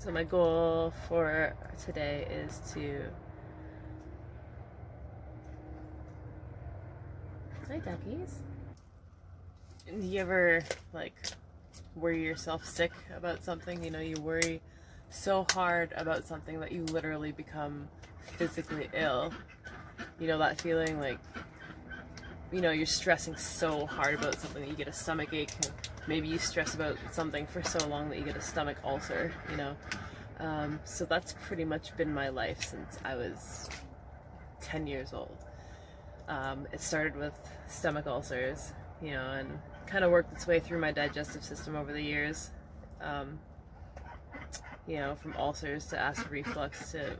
So my goal for today is to Hi duckies. Do you ever like worry yourself sick about something? You know, you worry so hard about something that you literally become physically ill. You know that feeling like you know you're stressing so hard about something that you get a stomach ache maybe you stress about something for so long that you get a stomach ulcer you know. Um, so that's pretty much been my life since I was 10 years old. Um, it started with stomach ulcers you know and kind of worked its way through my digestive system over the years. Um, you know from ulcers to acid reflux to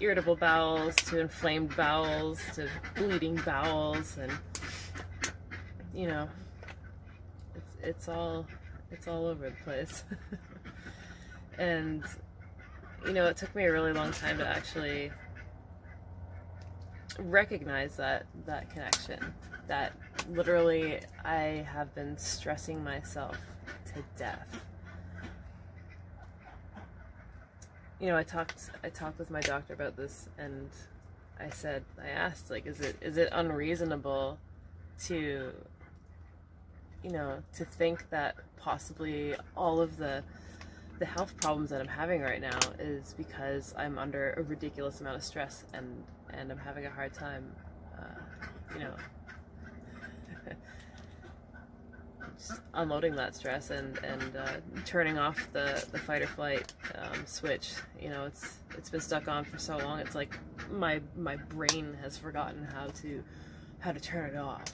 irritable bowels to inflamed bowels to bleeding bowels and you know it's it's all it's all over the place. And you know it took me a really long time to actually recognize that that connection that literally I have been stressing myself to death you know, I talked I talked with my doctor about this and I said I asked like is it is it unreasonable to you know, to think that possibly all of the the health problems that I'm having right now is because I'm under a ridiculous amount of stress and and I'm having a hard time uh, you know just unloading that stress and and uh, turning off the the fight or flight um, switch. You know, it's it's been stuck on for so long. It's like my my brain has forgotten how to how to turn it off.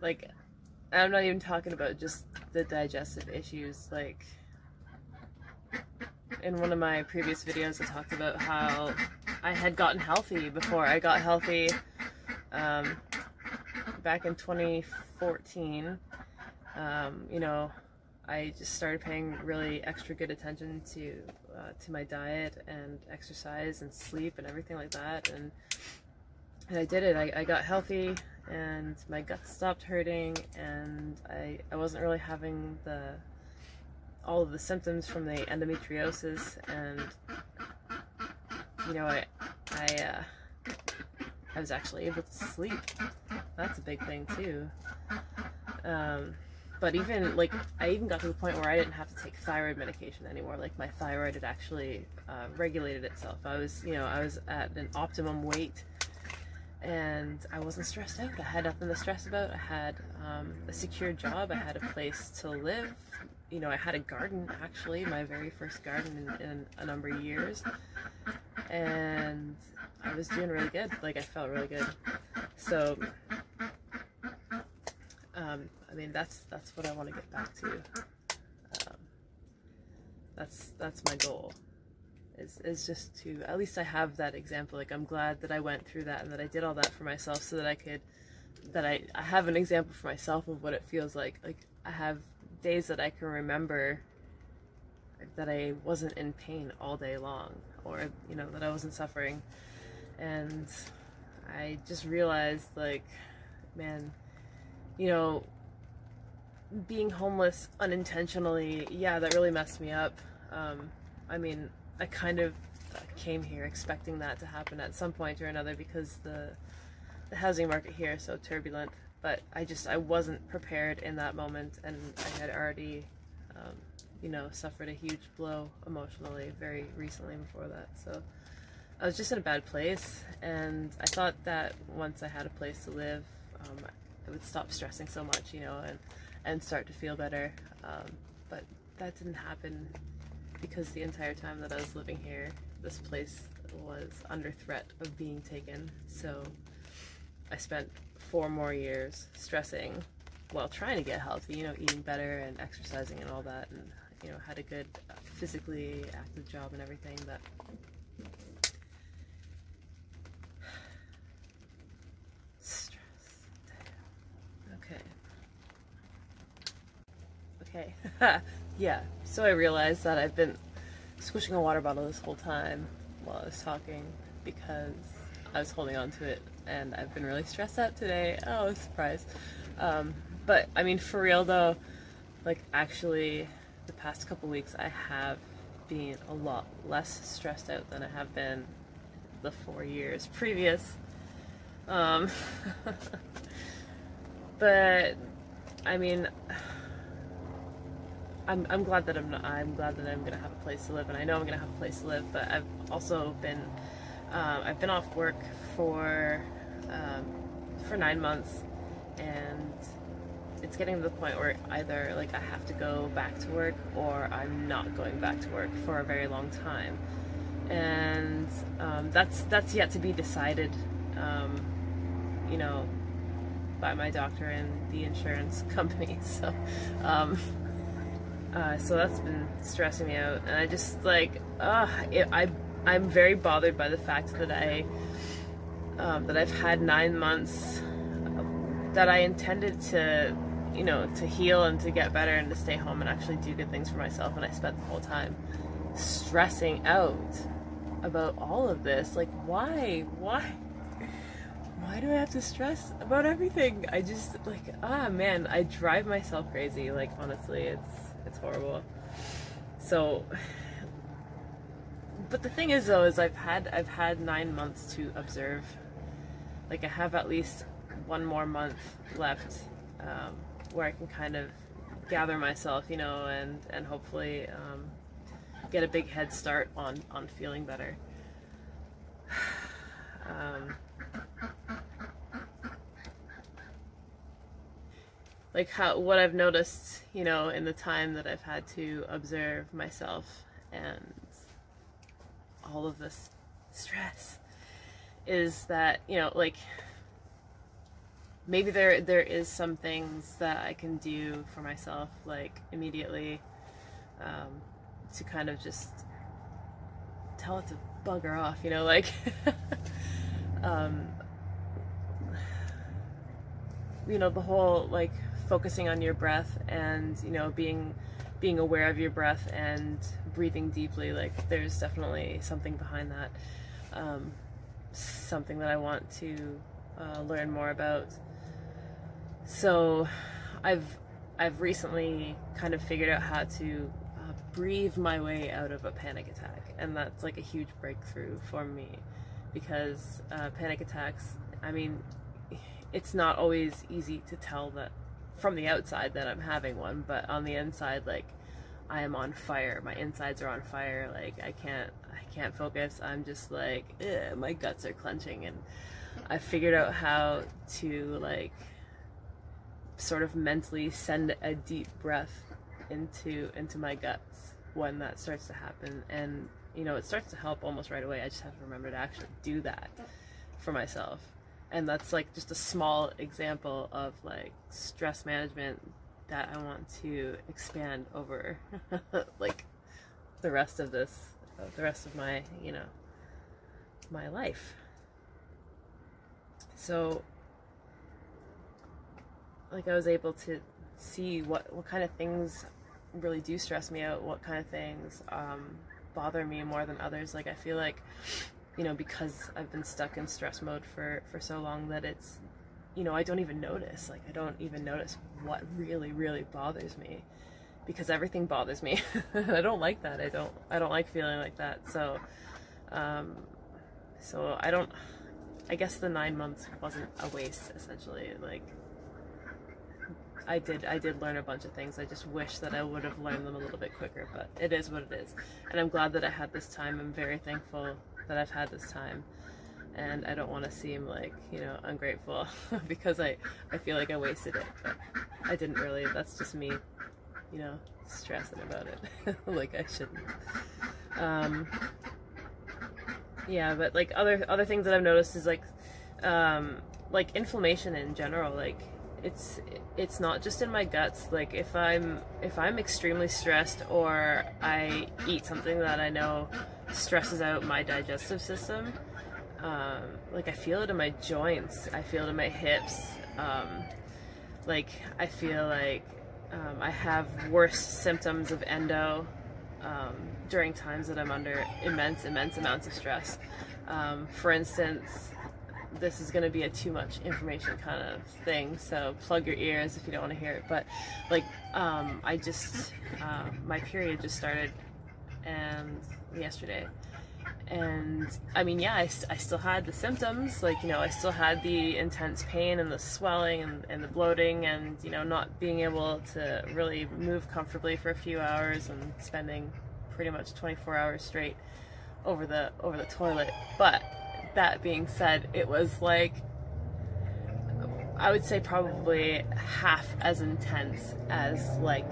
Like, I'm not even talking about just the digestive issues. Like, in one of my previous videos I talked about how I had gotten healthy before I got healthy um, back in 2014 um, you know I just started paying really extra good attention to uh, to my diet and exercise and sleep and everything like that. And, and I did it. I, I got healthy and my gut stopped hurting and I, I wasn't really having the all of the symptoms from the endometriosis and you know I I uh, I was actually able to sleep. That's a big thing too. Um, but even like I even got to the point where I didn't have to take thyroid medication anymore. Like my thyroid had actually uh, regulated itself. I was you know I was at an optimum weight and I wasn't stressed out. I had nothing to stress about. I had um, a secure job. I had a place to live you know, I had a garden actually, my very first garden in, in, a number of years, and I was doing really good. Like I felt really good. So, um, I mean, that's that's what I want to get back to. Um, that's that's my goal. Is is just to at least I have that example. Like I'm glad that I went through that and that I did all that for myself, so that I could that I, I have an example for myself of what it feels like. Like I have days that I can remember that I wasn't in pain all day long or you know that I wasn't suffering. And I just realized like man you know being homeless unintentionally yeah that really messed me up. Um, I mean I kind of came here expecting that to happen at some point or another because the the housing market here is so turbulent but I just I wasn't prepared in that moment and I had already um, you know suffered a huge blow emotionally very recently before that. So I was just in a bad place and I thought that once I had a place to live um, I would stop stressing so much you know and and start to feel better. Um, but that didn't happen because the entire time that I was living here this place was under threat of being taken. So I spent four more years stressing while trying to get healthy, you know, eating better and exercising and all that, and, you know, had a good uh, physically active job and everything, but stress. Okay. Okay. yeah, so I realized that I've been squishing a water bottle this whole time while I was talking because I was holding on to it, and I've been really stressed out today. Oh, surprise! Um, but I mean, for real though, like actually, the past couple weeks I have been a lot less stressed out than I have been the four years previous. Um, but I mean, I'm, I'm glad that I'm not, I'm glad that I'm gonna have a place to live, and I know I'm gonna have a place to live. But I've also been um, I've been off work for um, for nine months, and it's getting to the point where either like I have to go back to work or I'm not going back to work for a very long time, and um, that's that's yet to be decided. Um, you know, by my doctor and the insurance company. So, um, uh, so that's been stressing me out, and I just like, uh, it, I I'm very bothered by the fact that I um, that I've had nine months that I intended to, you know, to heal and to get better and to stay home and actually do good things for myself, and I spent the whole time stressing out about all of this. Like, why, why? why do I have to stress about everything? I just like ah man, I drive myself crazy. Like honestly, it's it's horrible. So but the thing is though is I've had I've had 9 months to observe. Like I have at least one more month left um, where I can kind of gather myself, you know, and and hopefully um, get a big head start on on feeling better. um, like how what I've noticed, you know, in the time that I've had to observe myself and all of this stress is that, you know, like maybe there there is some things that I can do for myself like immediately um, to kind of just tell it to bugger off, you know, like um, you know the whole like focusing on your breath and you know being being aware of your breath and breathing deeply like there's definitely something behind that. Um, something that I want to uh, learn more about so I've I've recently kind of figured out how to uh, breathe my way out of a panic attack and that's like a huge breakthrough for me because uh, panic attacks I mean it's not always easy to tell that from the outside that I'm having one, but on the inside, like I am on fire. My insides are on fire. Like I can't, can't focus. I'm just like, my guts are clenching, and I figured out how to like sort of mentally send a deep breath into into my guts when that starts to happen, and you know it starts to help almost right away. I just have to remember to actually do that for myself and that's like just a small example of like stress management that I want to expand over like the rest of this the rest of my you know my life. So like I was able to see what what kind of things really do stress me out what kind of things um, bother me more than others. Like I feel like you know, because I've been stuck in stress mode for, for so long that it's, you know, I don't even notice. Like, I don't even notice what really, really bothers me because everything bothers me. I don't like that. I don't, I don't like feeling like that. So, um, so I don't, I guess the nine months wasn't a waste essentially. Like, I did I did learn a bunch of things. I just wish that I would have learned them a little bit quicker, but it is what it is. And I'm glad that I had this time. I'm very thankful that I've had this time. And I don't want to seem like, you know, ungrateful because I, I feel like I wasted it. But I didn't really. That's just me, you know, stressing about it like I shouldn't. Um, yeah, but like other other things that I've noticed is like um, like inflammation in general. Like it's it's not just in my guts like if i'm if i'm extremely stressed or i eat something that i know stresses out my digestive system. Um, like I feel it in my joints. I feel it in my hips. Um, like I feel like um, I have worse symptoms of endo um, during times that I'm under immense, immense amounts of stress. Um, for instance, this is going to be a too much information kind of thing, so plug your ears if you don't want to hear it. But like, um, I just uh, my period just started, and yesterday, and I mean, yeah, I, I still had the symptoms, like you know, I still had the intense pain and the swelling and, and the bloating, and you know, not being able to really move comfortably for a few hours and spending pretty much 24 hours straight over the over the toilet, but that being said, it was like, I would say probably half as intense as like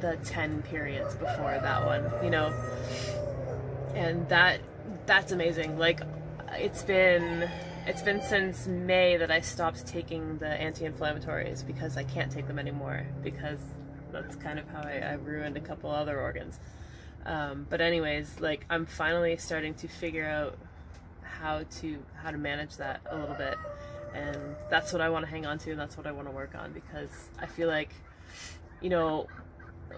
the 10 periods before that one, you know? And that, that's amazing. Like, it's been, it's been since May that I stopped taking the anti-inflammatories because I can't take them anymore because that's kind of how I, I ruined a couple other organs. Um, but anyways, like I'm finally starting to figure out how to how to manage that a little bit and that's what I want to hang on to and that's what I want to work on because I feel like you know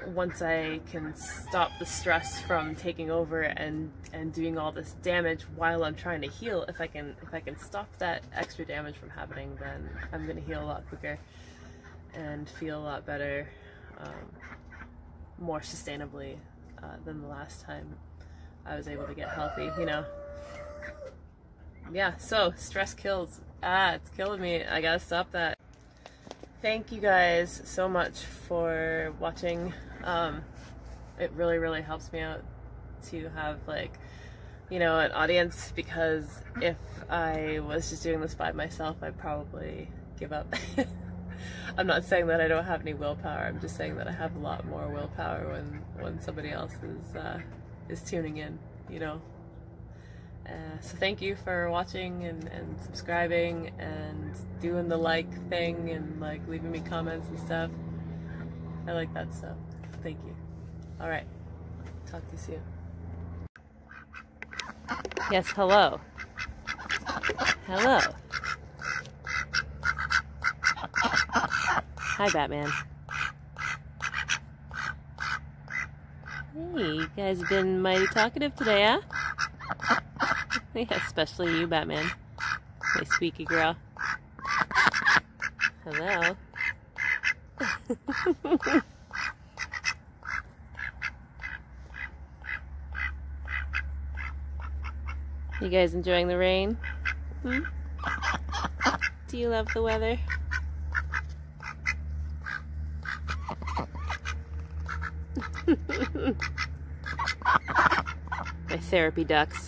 once I can stop the stress from taking over and and doing all this damage while I'm trying to heal if I can if I can stop that extra damage from happening then I'm gonna heal a lot quicker and feel a lot better um, more sustainably uh, than the last time I was able to get healthy you know yeah, so stress kills. Ah, it's killing me. I gotta stop that. Thank you guys so much for watching. Um, it really, really helps me out to have like, you know, an audience because if I was just doing this by myself, I'd probably give up. I'm not saying that I don't have any willpower. I'm just saying that I have a lot more willpower when when somebody else is uh, is tuning in. You know. Uh, so thank you for watching and, and subscribing and doing the like thing and like leaving me comments and stuff. I like that stuff. Thank you. All right. Talk to you soon. Yes, hello. Hello. Hi, Batman. Hey, you guys been mighty talkative today, huh? Yeah, especially you, Batman. My squeaky girl. Hello. you guys enjoying the rain? Hmm? Do you love the weather? My therapy ducks.